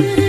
you.